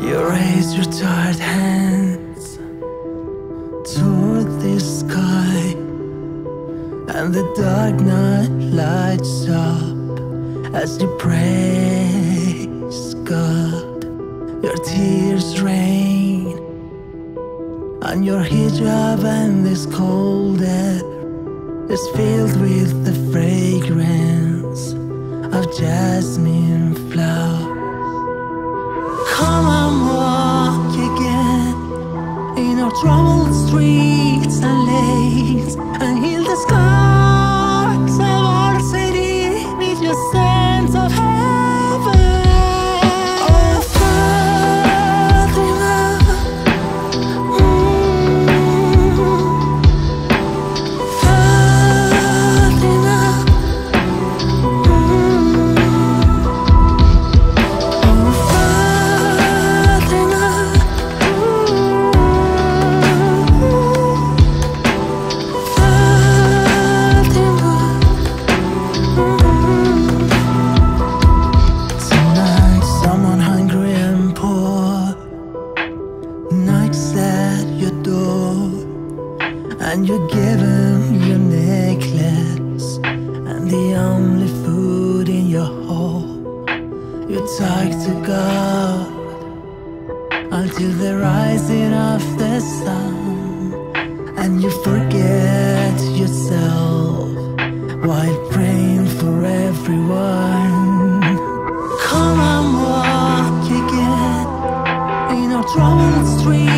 You raise your tired hands toward the sky, and the dark night lights up as you praise God. Your tears rain on your hijab, and this cold air is filled with the fragrance of jasmine flowers. Troubled streets and lanes and heal the scars of our city. Your sense And you give him your necklace And the only food in your home. You talk to God Until the rising of the sun. And you forget yourself While praying for everyone. Come on, walk again In our troubled street.